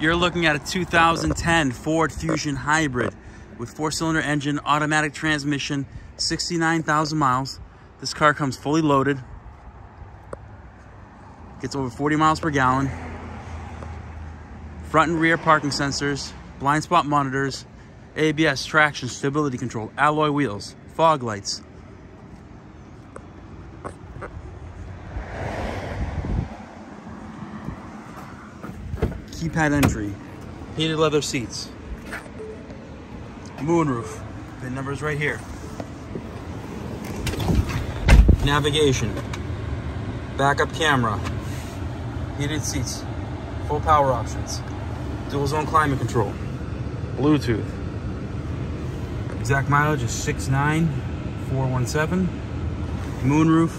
You're looking at a 2010 Ford Fusion Hybrid with four-cylinder engine, automatic transmission, 69,000 miles. This car comes fully loaded. Gets over 40 miles per gallon. Front and rear parking sensors, blind spot monitors, ABS, traction, stability control, alloy wheels, fog lights, keypad entry, heated leather seats, moonroof, VIN numbers right here, navigation, backup camera, heated seats, full power options, dual zone climate control, Bluetooth. Exact mileage is 69417. Moonroof,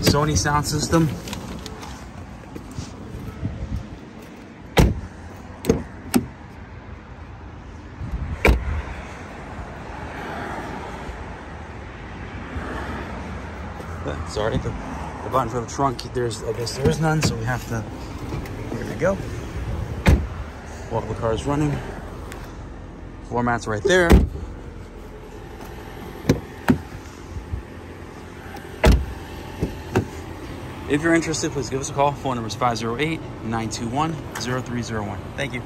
Sony sound system, Sorry, the, the button for the trunk, there's, I guess there is none, so we have to, here we go. While the car is running. Floor mats right there. If you're interested, please give us a call. Phone number is 508 921 0301. Thank you.